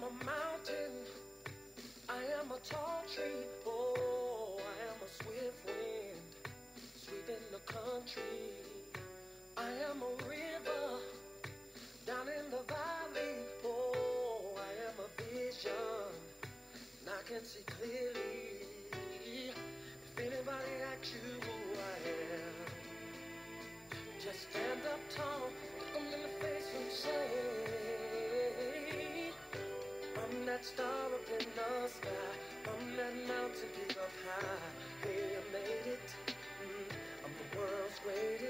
am a mountain. I am a tall tree. Oh, I am a swift wind sweeping the country. I am a river down in the valley. Oh, I am a vision. And I can see clearly. If anybody asks you That star up in the sky. I'm that mountain peak up high. Hey, I made it. Mm, I'm the world's greatest.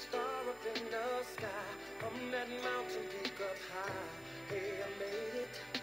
star up in the sky. I'm that mountain peak up high. Hey, I made it.